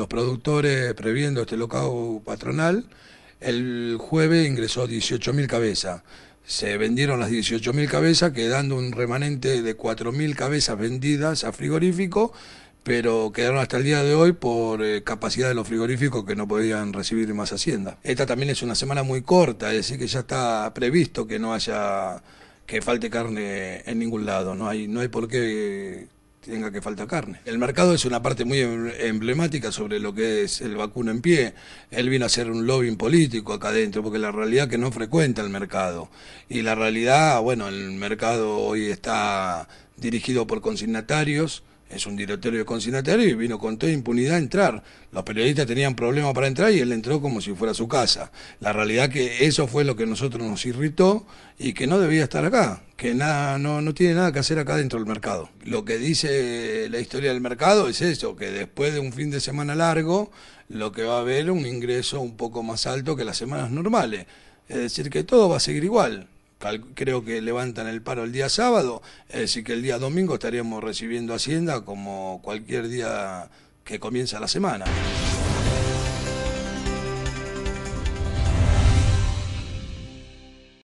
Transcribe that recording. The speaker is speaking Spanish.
Los productores, previendo este locao patronal, el jueves ingresó 18.000 cabezas. Se vendieron las 18.000 cabezas, quedando un remanente de 4.000 cabezas vendidas a frigorífico, pero quedaron hasta el día de hoy por eh, capacidad de los frigoríficos que no podían recibir más hacienda. Esta también es una semana muy corta, es decir, que ya está previsto que no haya que falte carne en ningún lado, no hay, no hay por qué tenga que faltar carne. El mercado es una parte muy em, emblemática sobre lo que es el vacuno en pie. Él viene a hacer un lobbying político acá adentro, porque la realidad es que no frecuenta el mercado. Y la realidad, bueno, el mercado hoy está dirigido por consignatarios, es un directorio de consignatario y vino con toda impunidad a entrar. Los periodistas tenían problemas para entrar y él entró como si fuera su casa. La realidad que eso fue lo que a nosotros nos irritó y que no debía estar acá, que nada, no, no tiene nada que hacer acá dentro del mercado. Lo que dice la historia del mercado es eso, que después de un fin de semana largo, lo que va a haber un ingreso un poco más alto que las semanas normales. Es decir, que todo va a seguir igual creo que levantan el paro el día sábado, es decir, que el día domingo estaríamos recibiendo Hacienda como cualquier día que comienza la semana.